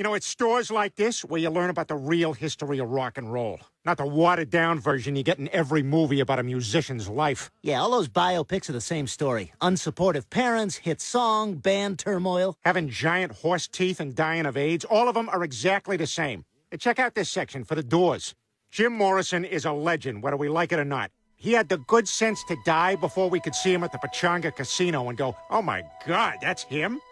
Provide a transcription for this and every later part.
You know, it's stores like this where you learn about the real history of rock and roll. Not the watered down version you get in every movie about a musician's life. Yeah, all those biopics are the same story. Unsupportive parents, hit song, band turmoil. Having giant horse teeth and dying of AIDS, all of them are exactly the same. Hey, check out this section for the doors. Jim Morrison is a legend, whether we like it or not. He had the good sense to die before we could see him at the Pechanga Casino and go, oh my God, that's him?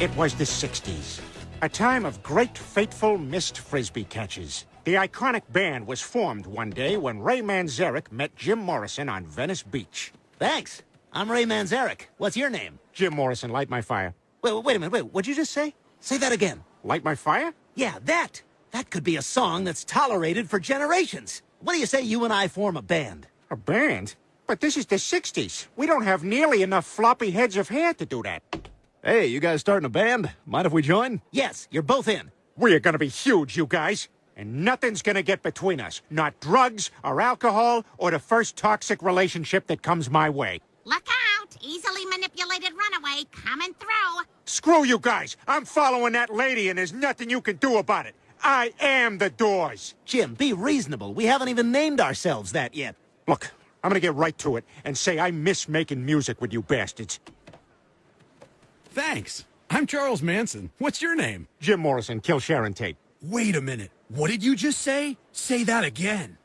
It was the 60s, a time of great fateful missed frisbee catches. The iconic band was formed one day when Ray Manzarek met Jim Morrison on Venice Beach. Thanks. I'm Ray Manzarek. What's your name? Jim Morrison, light my fire. Wait, wait a minute. Wait, what'd you just say? Say that again. Light my fire? Yeah, that. That could be a song that's tolerated for generations. What do you say you and I form a band? A band? But this is the 60s. We don't have nearly enough floppy heads of hair to do that. Hey, you guys starting a band? Mind if we join? Yes, you're both in. We're gonna be huge, you guys. And nothing's gonna get between us. Not drugs or alcohol or the first toxic relationship that comes my way. Look out! Easily manipulated runaway coming through. Screw you guys! I'm following that lady and there's nothing you can do about it. I am the doors. Jim, be reasonable. We haven't even named ourselves that yet. Look, I'm gonna get right to it and say I miss making music with you bastards. Thanks. I'm Charles Manson. What's your name? Jim Morrison, kill Sharon Tate. Wait a minute. What did you just say? Say that again.